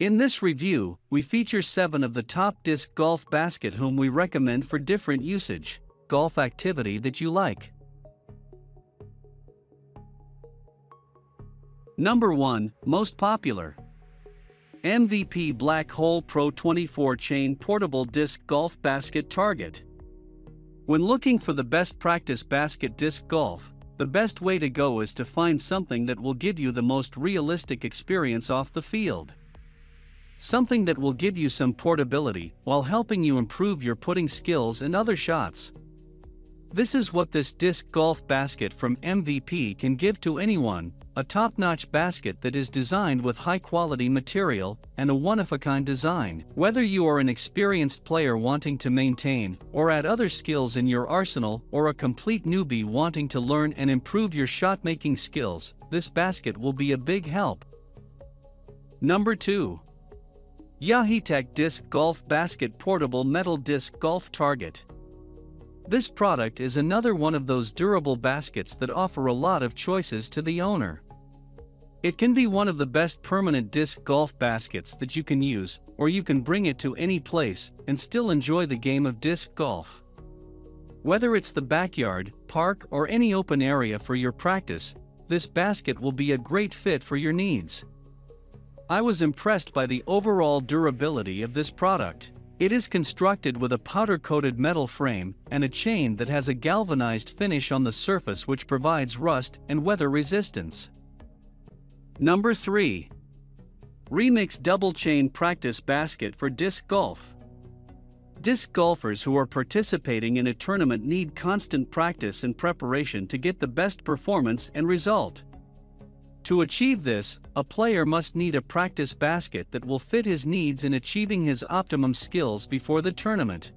In this review, we feature 7 of the top disc golf basket whom we recommend for different usage, golf activity that you like. Number 1, Most Popular MVP Black Hole Pro 24 Chain Portable Disc Golf Basket Target. When looking for the best practice basket disc golf, the best way to go is to find something that will give you the most realistic experience off the field. Something that will give you some portability while helping you improve your putting skills and other shots. This is what this disc golf basket from MVP can give to anyone, a top-notch basket that is designed with high-quality material and a one-of-a-kind design. Whether you are an experienced player wanting to maintain or add other skills in your arsenal or a complete newbie wanting to learn and improve your shot-making skills, this basket will be a big help. Number 2. Yaheetech Disc Golf Basket Portable Metal Disc Golf Target. This product is another one of those durable baskets that offer a lot of choices to the owner. It can be one of the best permanent disc golf baskets that you can use, or you can bring it to any place and still enjoy the game of disc golf. Whether it's the backyard, park, or any open area for your practice, this basket will be a great fit for your needs. I was impressed by the overall durability of this product. It is constructed with a powder-coated metal frame and a chain that has a galvanized finish on the surface which provides rust and weather resistance. Number 3. Remix Double Chain Practice Basket for Disc Golf. Disc golfers who are participating in a tournament need constant practice and preparation to get the best performance and result. To achieve this, a player must need a practice basket that will fit his needs in achieving his optimum skills before the tournament.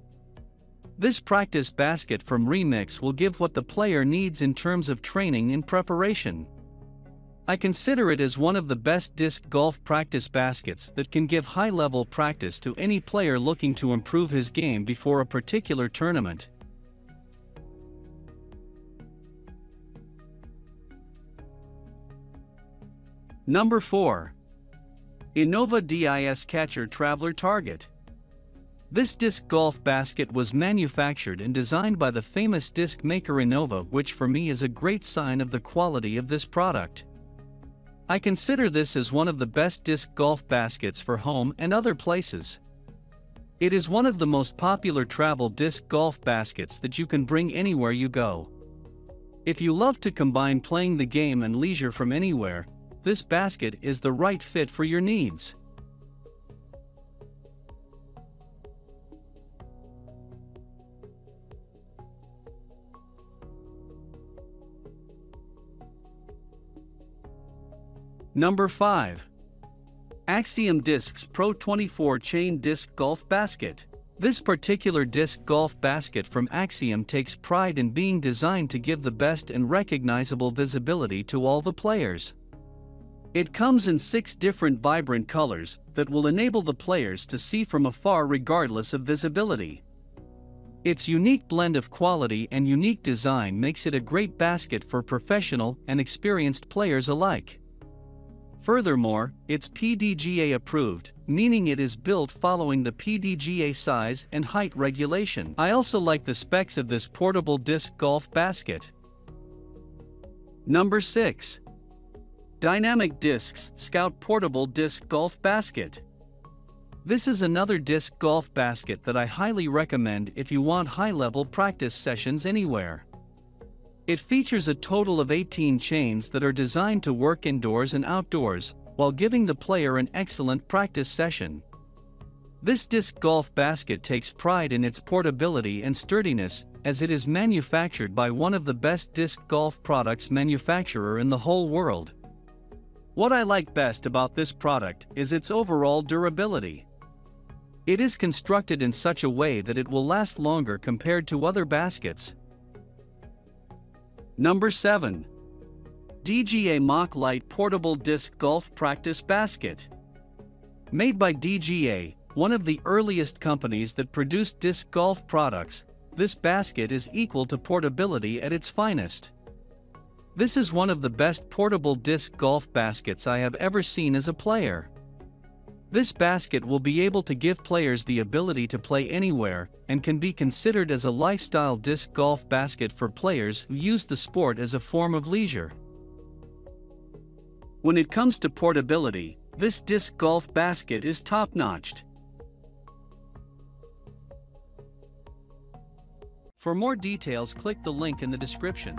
This practice basket from Remix will give what the player needs in terms of training and preparation. I consider it as one of the best disc golf practice baskets that can give high level practice to any player looking to improve his game before a particular tournament. Number 4. Innova DISCatcher Traveler Target. This disc golf basket was manufactured and designed by the famous disc maker Innova, which for me is a great sign of the quality of this product. I consider this as one of the best disc golf baskets for home and other places. It is one of the most popular travel disc golf baskets that you can bring anywhere you go. If you love to combine playing the game and leisure from anywhere, this basket is the right fit for your needs. Number 5. Axiom Discs Pro 24 Chain Disc Golf Basket. This particular disc golf basket from Axiom takes pride in being designed to give the best and recognizable visibility to all the players. It comes in six different vibrant colors that will enable the players to see from afar regardless of visibility. Its unique blend of quality and unique design makes it a great basket for professional and experienced players alike. Furthermore, it's PDGA approved, meaning it is built following the PDGA size and height regulation. I also like the specs of this portable disc golf basket. Number 6. Dynamic Discs Scout Portable Disc Golf Basket. This is another disc golf basket that I highly recommend if you want high level practice sessions anywhere. It features a total of 18 chains that are designed to work indoors and outdoors, while giving the player an excellent practice session. This disc golf basket takes pride in its portability and sturdiness, as it is manufactured by one of the best disc golf products manufacturer in the whole world. What I like best about this product is its overall durability. It is constructed in such a way that it will last longer compared to other baskets. Number 7. DGA Mach Lite Portable Disc Golf Practice Basket. Made by DGA, one of the earliest companies that produced disc golf products, this basket is equal to portability at its finest. This is one of the best portable disc golf baskets I have ever seen as a player. This basket will be able to give players the ability to play anywhere and can be considered as a lifestyle disc golf basket for players who use the sport as a form of leisure. When it comes to portability, this disc golf basket is top-notched. For more details click the link in the description.